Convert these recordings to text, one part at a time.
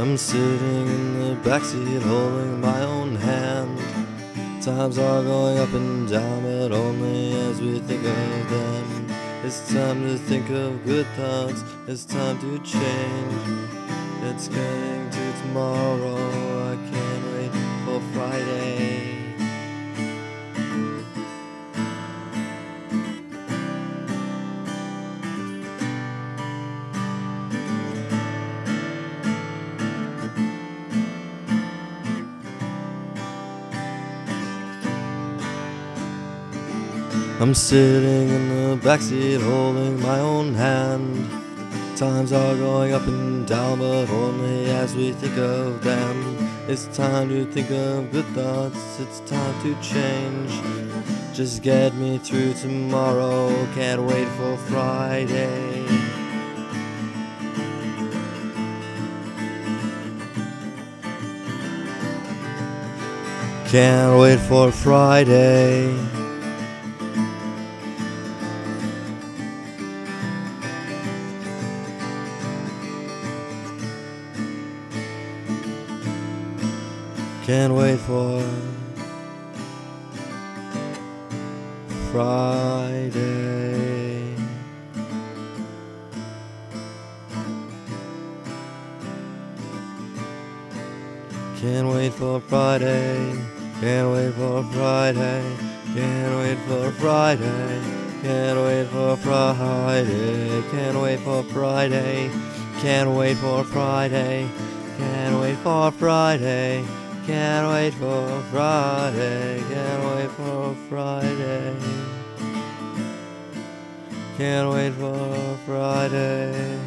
I'm sitting in the backseat holding my own hand. Times are going up and down, but only as we think of them. It's time to think of good thoughts, it's time to change. It's getting to tomorrow, I'm sitting in the backseat holding my own hand. Times are going up and down, but only as we think of them. It's time to think of good thoughts, it's time to change. Just get me through tomorrow, can't wait for Friday. Can't wait for Friday. can't wait for Friday. Can't wait for Friday. Can't wait for Friday. Can't wait for Friday. Can't wait for Friday. Can't wait for Friday. Can't wait for Friday. Can't wait for Friday. Can't wait for Friday. Can't wait for Friday. Can't wait for Friday.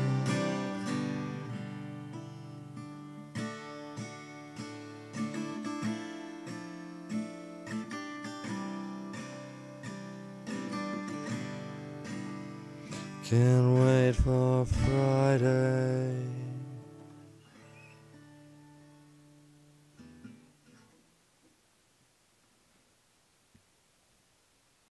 Can't wait for Friday.